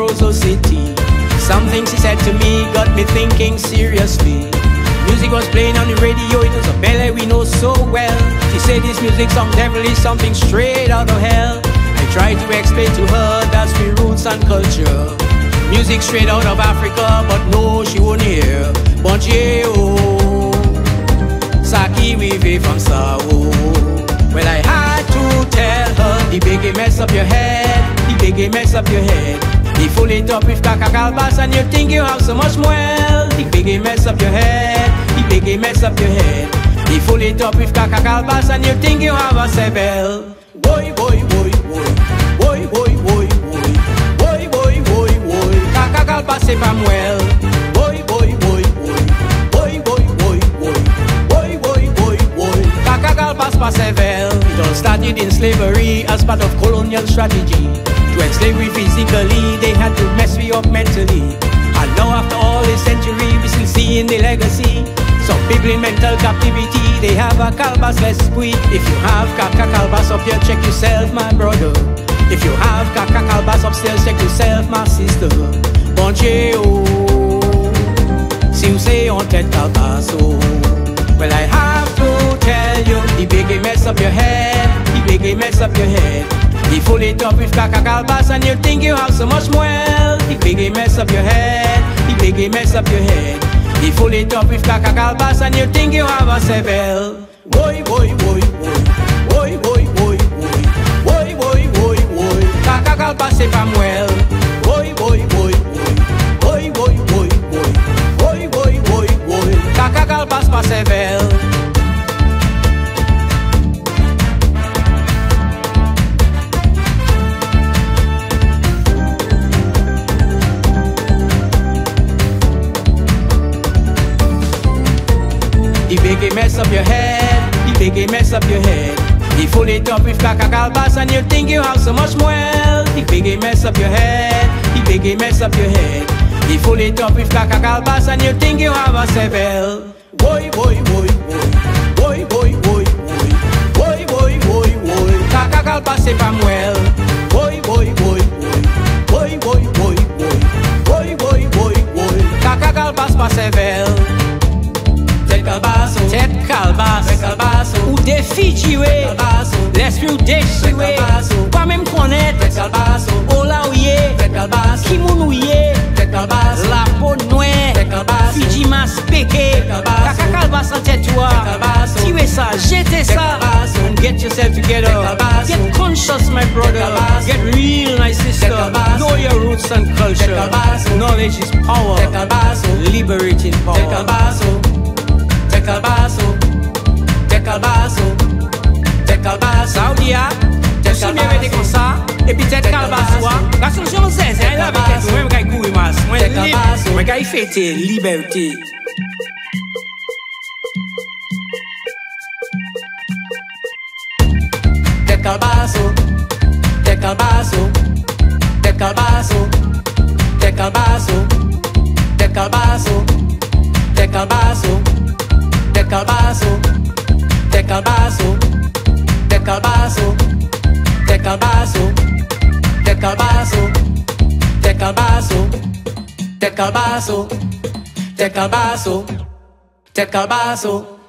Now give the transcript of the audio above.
Roseau City. Some things he said to me got me thinking seriously. Music was playing on the radio, it was a ballet we know so well. She said this music some devilish, something straight out of hell. I tried to explain to her that's my roots and culture. Music straight out of Africa, but no, she won't hear. Yeah, oh, Saki weave from Sao. Well, I had to tell her, the biggie mess up your head, the biggie mess up your head. He full it up with cacacal and you think you have so much well. The biggie mess up your head, the biggie mess up your head. He full it up with cacacal and you think you have a sevel. Boy, boy, boy, boy, boy, boy, boy, boy, boy, boy, boy, boy. Cacacal bass if I'm well. Boy, boy, boy, boy, boy, boy, boy, boy, boy, boy, boy, boy. Cacacal bass pass sevel. It all started in slavery as part of colonial strategy. To enslave me physically, they had to mess me up mentally. And now after all this century, we still seeing the legacy. Some people in mental captivity, they have a calbas l'esprit. If you have kaka calbas up here, check yourself, my brother. If you have kaka calbas upstairs, check yourself, my sister. Oh, si vous say on tête calbas oh. Well, I have to tell you, the biggie mess up your head, the biggie mess up your head. You full it up with caca bass and you think you have so much well. The biggie mess up your head, the biggie mess up your head. You full it up with caca bass and you think you have a sevel. Boy, boy, boy, boy, boy, boy, boy, boy, boy, boy, boy, boy. Caca if I'm well. Biggie mess up your head, the biggie mess up your head. You full it up with cacacal bass and you think you have so much well. The biggie mess up your head, the biggie mess up your head. You full it up with cacacal bass and you think you have a sevel. Boy, boy, boy, boy, boy, boy, boy, boy, boy, boy, boy, boy. Cacacal bass if I'm well. Boy, boy, boy, boy, boy, boy, boy, boy, boy, boy, boy. Cacacal bass pa sevel kalbasu, tet kalbas, kalbasu, ou defi jiwe, ou dechiwe, pa mèm konet, ou ye, ou ye, la fiji mas peke, kaka an tiwe sa, jete sa, get yourself together, get conscious my brother, get real my sister, know your roots and culture, knowledge is power, liberating power, calbaço, te calbaço, te calbaço. Saudia, te sumie de cosa, e puis te calbaço. La solution c'est c'est là avec toi, moi qui courir mas, moi calbaço, moi qui fêter liberté. Te calbaço, te calbaço, te calbaço, te calbaço, calbaço, calbaço. calvazo, de calvazo, de calvazo, de calvazo, de calvazo, de calvazo, de calvazo, de calvazo, de calvazo.